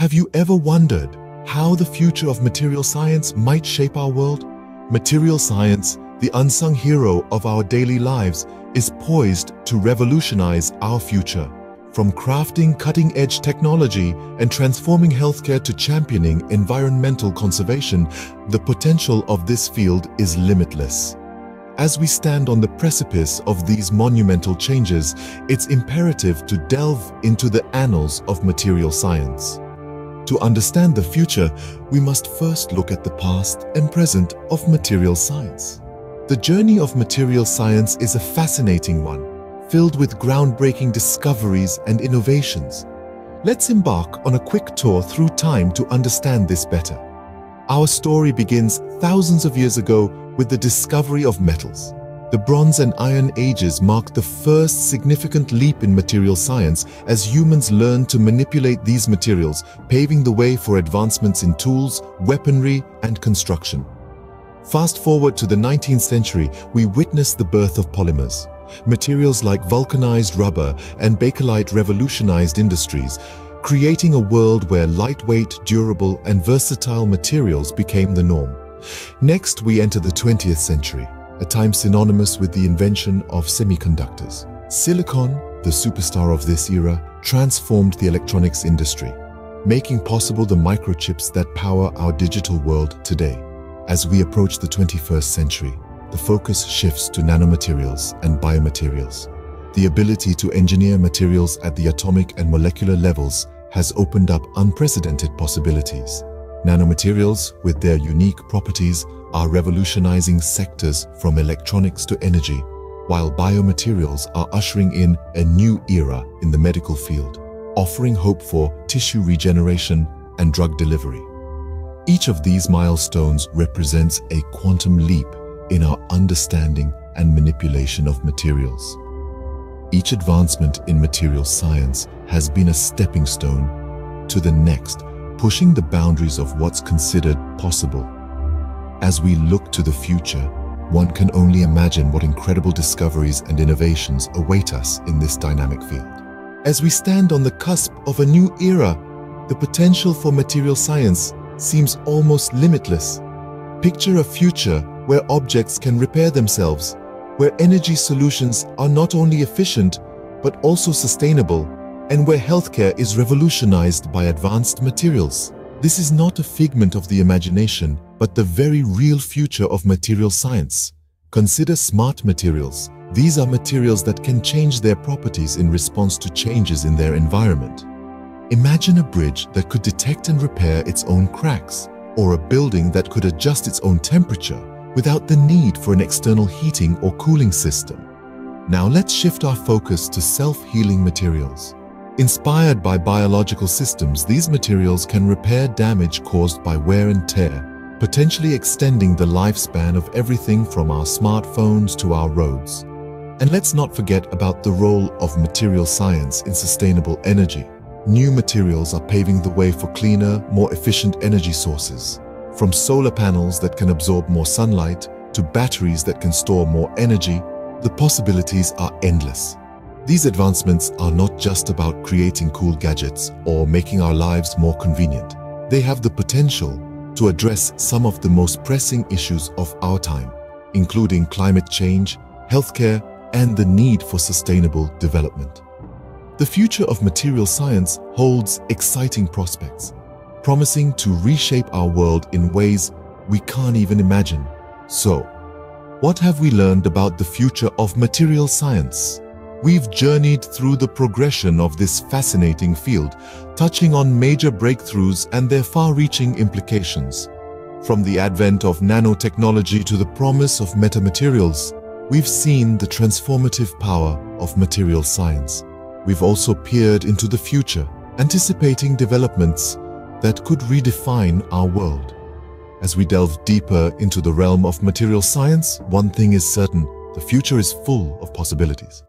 Have you ever wondered how the future of material science might shape our world? Material science, the unsung hero of our daily lives, is poised to revolutionize our future. From crafting cutting-edge technology and transforming healthcare to championing environmental conservation, the potential of this field is limitless. As we stand on the precipice of these monumental changes, it's imperative to delve into the annals of material science. To understand the future, we must first look at the past and present of material science. The journey of material science is a fascinating one, filled with groundbreaking discoveries and innovations. Let's embark on a quick tour through time to understand this better. Our story begins thousands of years ago with the discovery of metals. The Bronze and Iron Ages marked the first significant leap in material science as humans learned to manipulate these materials, paving the way for advancements in tools, weaponry, and construction. Fast forward to the 19th century, we witnessed the birth of polymers. Materials like vulcanized rubber and bakelite revolutionized industries, creating a world where lightweight, durable, and versatile materials became the norm. Next, we enter the 20th century, a time synonymous with the invention of semiconductors. Silicon, the superstar of this era, transformed the electronics industry, making possible the microchips that power our digital world today. As we approach the 21st century, the focus shifts to nanomaterials and biomaterials. The ability to engineer materials at the atomic and molecular levels has opened up unprecedented possibilities. Nanomaterials, with their unique properties, are revolutionizing sectors from electronics to energy, while biomaterials are ushering in a new era in the medical field, offering hope for tissue regeneration and drug delivery. Each of these milestones represents a quantum leap in our understanding and manipulation of materials. Each advancement in material science has been a stepping stone to the next, pushing the boundaries of what's considered possible. As we look to the future, one can only imagine what incredible discoveries and innovations await us in this dynamic field. As we stand on the cusp of a new era, the potential for material science seems almost limitless. Picture a future where objects can repair themselves, where energy solutions are not only efficient, but also sustainable, and where healthcare is revolutionized by advanced materials. This is not a figment of the imagination, but the very real future of material science. Consider smart materials. These are materials that can change their properties in response to changes in their environment. Imagine a bridge that could detect and repair its own cracks, or a building that could adjust its own temperature without the need for an external heating or cooling system. Now let's shift our focus to self-healing materials. Inspired by biological systems, these materials can repair damage caused by wear and tear, potentially extending the lifespan of everything from our smartphones to our roads. And let's not forget about the role of material science in sustainable energy. New materials are paving the way for cleaner, more efficient energy sources. From solar panels that can absorb more sunlight to batteries that can store more energy, the possibilities are endless. These advancements are not just about creating cool gadgets or making our lives more convenient. They have the potential to address some of the most pressing issues of our time, including climate change, healthcare, and the need for sustainable development. The future of material science holds exciting prospects promising to reshape our world in ways we can't even imagine. So, what have we learned about the future of material science? We've journeyed through the progression of this fascinating field, touching on major breakthroughs and their far-reaching implications. From the advent of nanotechnology to the promise of metamaterials, we've seen the transformative power of material science. We've also peered into the future, anticipating developments that could redefine our world. As we delve deeper into the realm of material science, one thing is certain, the future is full of possibilities.